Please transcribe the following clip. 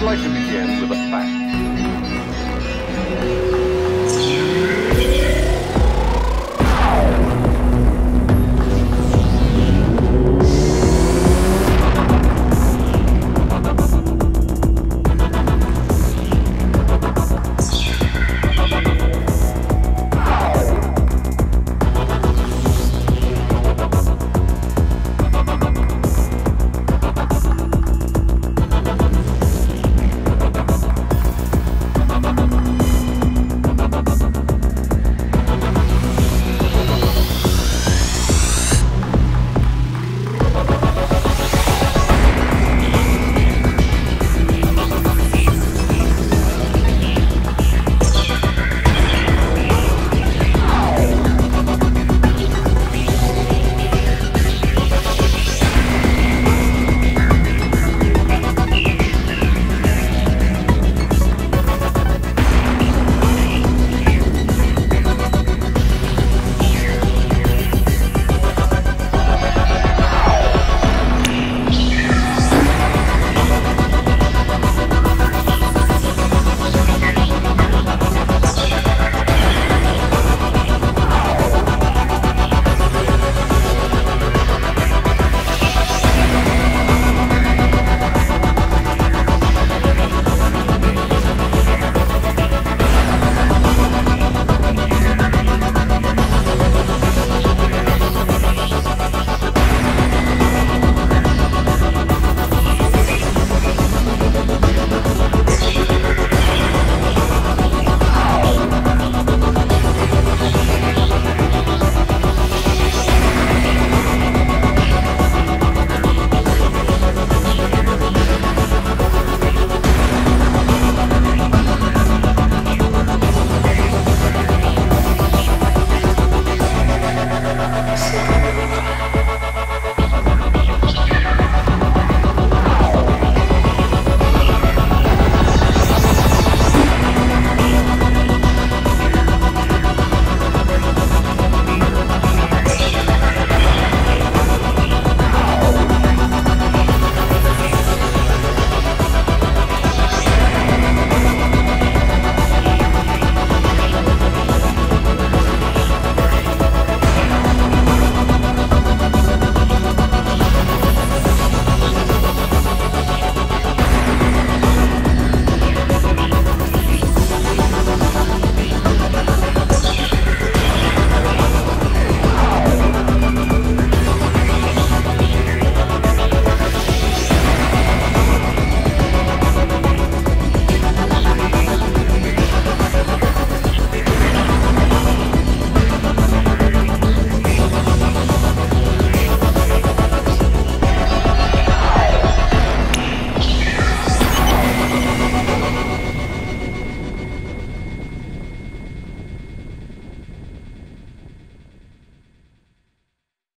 I'd like to begin with a fact.